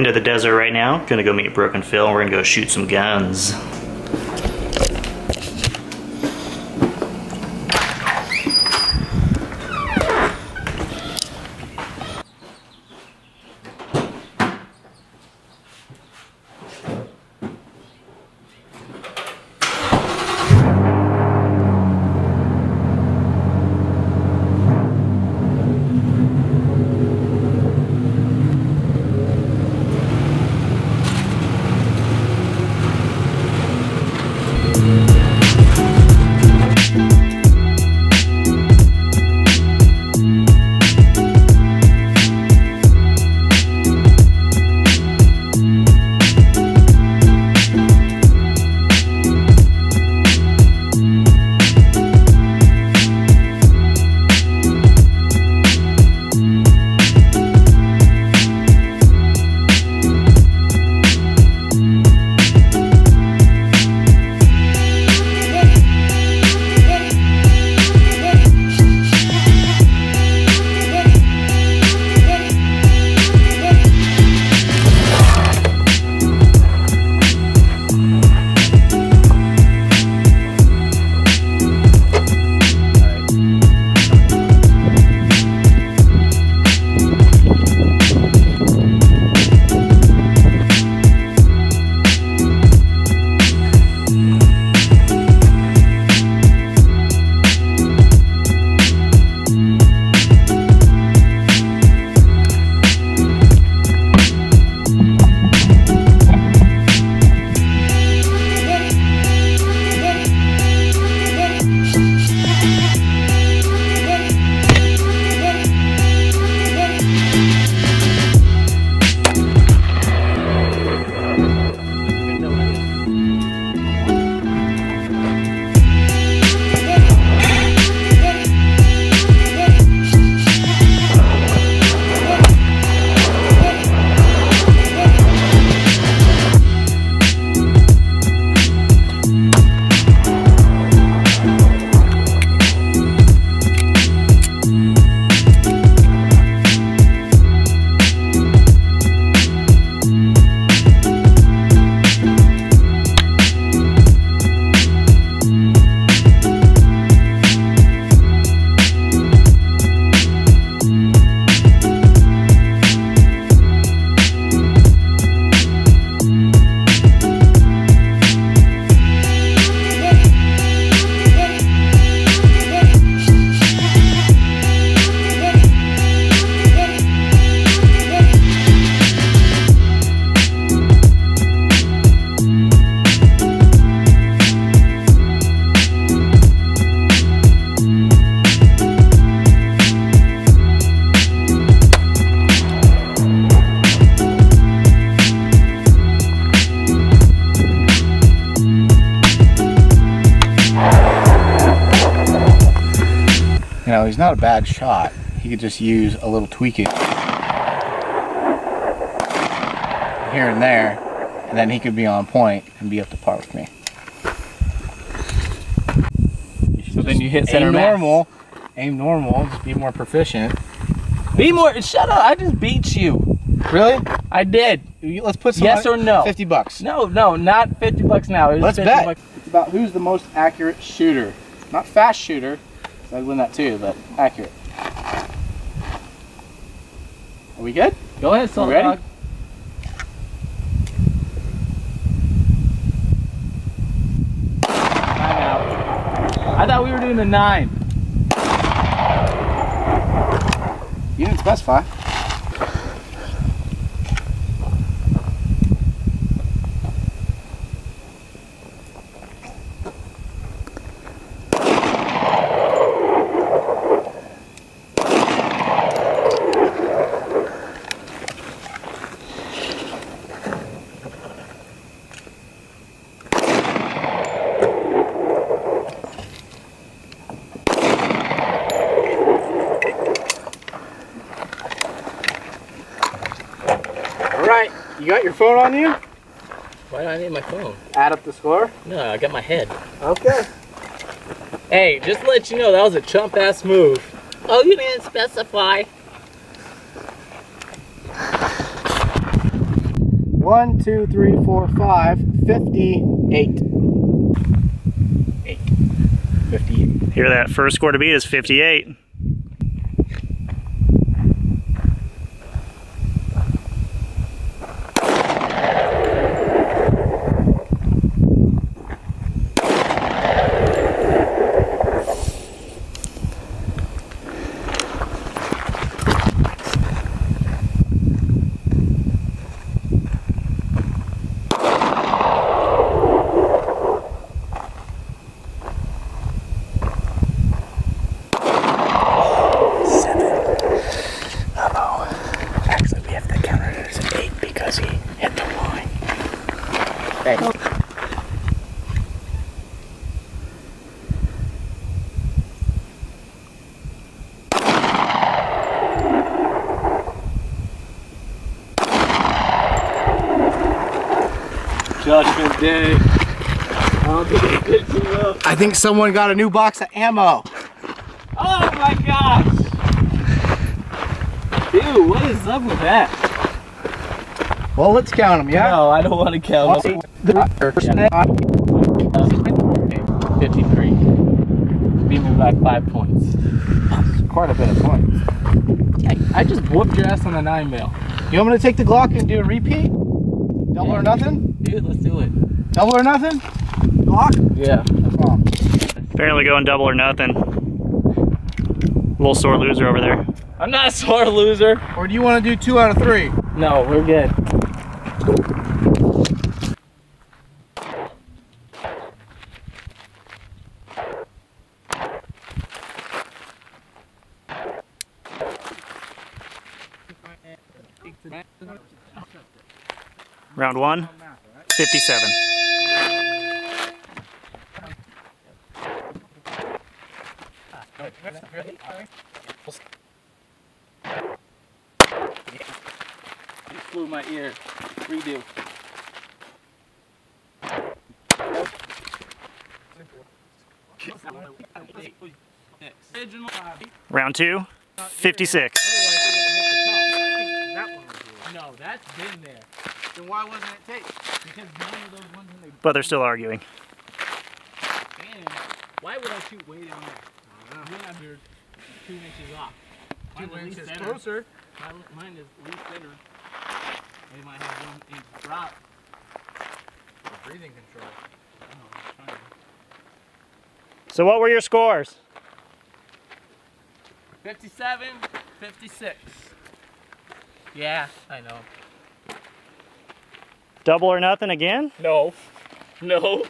into the desert right now. Gonna go meet Broken Phil and we're gonna go shoot some guns. Bad shot. He could just use a little tweaking here and there, and then he could be on point and be up to par with me. So then you hit center mass. normal, aim normal, just be more proficient. Be more. Shut up! I just beat you. Really? I did. Let's put some Yes or no? 50 bucks. No, no, not fifty bucks now. Let's 50 bet. bucks. It's about who's the most accurate shooter. Not fast shooter. I'd win that too, but accurate. Are we good? Go ahead, Salt ready? Dog. Time out. I thought we were doing the nine. You didn't specify. Your phone on you? Why do I need my phone? Add up the score. No, I got my head. Okay. Hey, just to let you know, that was a chump ass move. Oh, you didn't specify. One, two, three, four, five, 58. Eight. 58. Here, that first score to beat is 58. Actually, we have to count it as an eight because he hit the line. Okay. Judgment Day. I think it's good too well. I think someone got a new box of ammo. Oh my gosh! Dude, what is up with that? Well, let's count them, yeah? No, I don't want to count. them. 53. Beat me by five points. Quite a bit of points. I just whooped your ass on the nine mil. You want me to take the Glock and do a repeat? Double or nothing? Dude, let's do it. Double or nothing? Glock? Yeah. Apparently going double or nothing. Little sore loser over there. I'm not a sore loser. Or do you want to do two out of three? No, we're good. Round one, 57. Flew my ear. Redo. Round two, 56. No, that's been there. Then why wasn't it taped? Because none of those ones in the But they're still arguing. And why would I shoot way down there? Then I'm here two inches off. Mine's at least center. closer. My- Mine is least center. They might have one inch drop. Breathing control. Know, So what were your scores? 57, 56. Yeah, I know. Double or nothing again? No. No.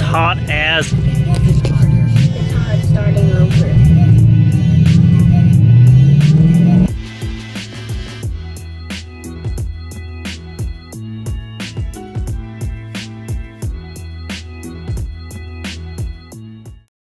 hot as. It's starting over.